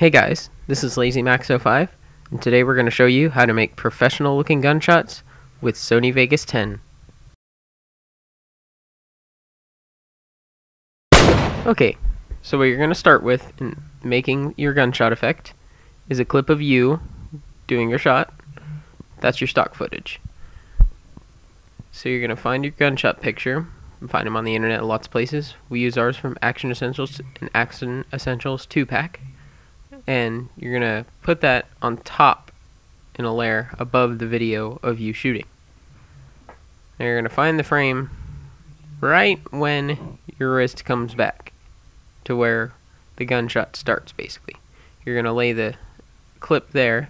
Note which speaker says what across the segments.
Speaker 1: Hey guys, this is LazyMax05, and today we're going to show you how to make professional looking gunshots with Sony Vegas 10. Okay, so what you're going to start with in making your gunshot effect is a clip of you doing your shot. That's your stock footage. So you're going to find your gunshot picture and find them on the internet lots of places. We use ours from Action Essentials and Action Essentials 2 pack and you're gonna put that on top in a layer above the video of you shooting. Now you're gonna find the frame right when your wrist comes back to where the gunshot starts basically. You're gonna lay the clip there.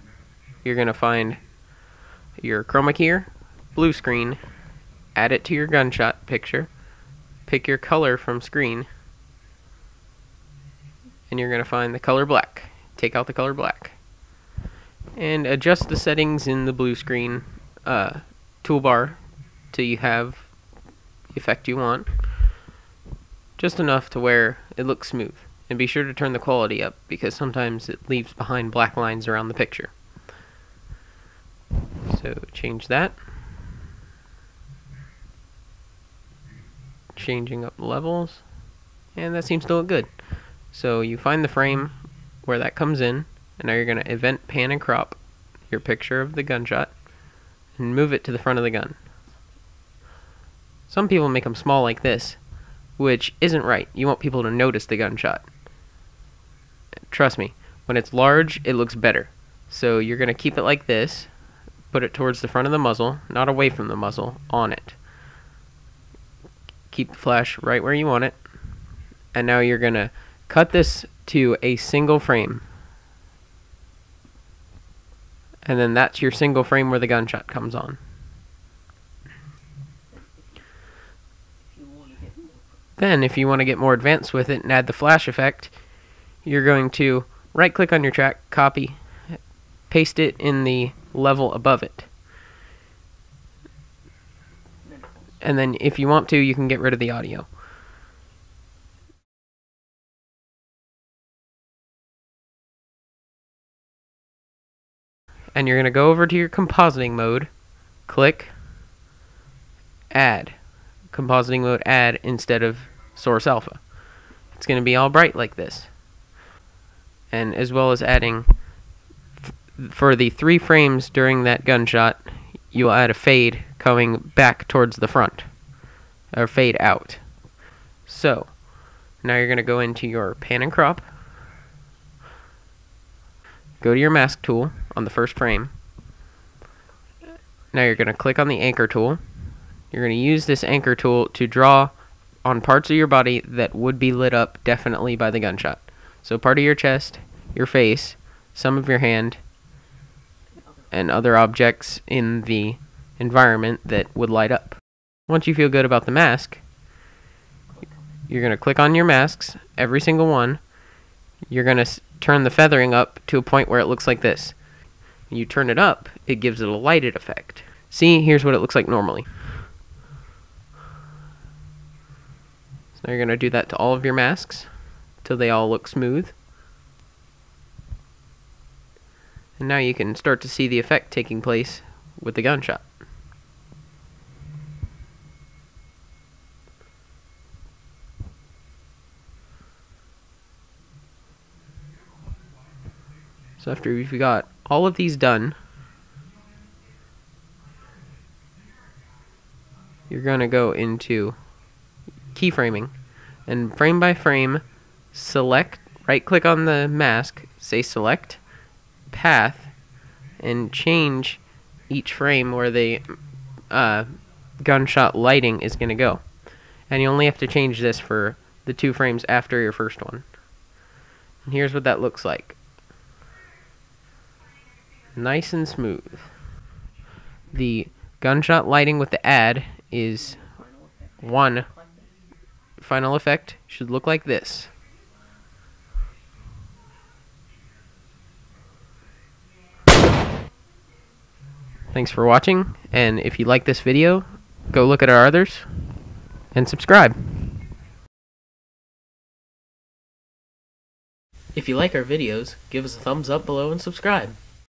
Speaker 1: You're gonna find your chroma key, blue screen, add it to your gunshot picture, pick your color from screen, and you're gonna find the color black take out the color black. And adjust the settings in the blue screen uh, toolbar till you have the effect you want just enough to where it looks smooth. And be sure to turn the quality up because sometimes it leaves behind black lines around the picture. So change that. Changing up levels. And that seems to look good. So you find the frame where that comes in, and now you're going to event pan and crop your picture of the gunshot and move it to the front of the gun. Some people make them small like this, which isn't right. You want people to notice the gunshot. Trust me, when it's large, it looks better. So you're going to keep it like this, put it towards the front of the muzzle, not away from the muzzle, on it. Keep the flash right where you want it. And now you're going to cut this to a single frame. And then that's your single frame where the gunshot comes on. Then, if you want to get more advanced with it and add the flash effect, you're going to right click on your track, copy, paste it in the level above it. And then, if you want to, you can get rid of the audio. And you're going to go over to your compositing mode, click add, compositing mode add instead of source alpha. It's going to be all bright like this. And as well as adding, for the three frames during that gunshot, you will add a fade coming back towards the front, or fade out. So, now you're going to go into your pan and crop, go to your mask tool on the first frame. Now you're going to click on the anchor tool. You're going to use this anchor tool to draw on parts of your body that would be lit up definitely by the gunshot. So part of your chest, your face, some of your hand, and other objects in the environment that would light up. Once you feel good about the mask, you're going to click on your masks, every single one. You're going to turn the feathering up to a point where it looks like this. When you turn it up, it gives it a lighted effect. See, here's what it looks like normally. So now you're going to do that to all of your masks till they all look smooth. And now you can start to see the effect taking place with the gunshot. So after we've got all of these done, you're going to go into keyframing and frame by frame select, right click on the mask, say select path, and change each frame where the uh, gunshot lighting is going to go. And you only have to change this for the two frames after your first one. And here's what that looks like nice and smooth. The gunshot lighting with the add is one final effect should look like this. Thanks for watching, and if you like this video, go look at our others, and subscribe. If you like our videos, give us a thumbs up below and subscribe.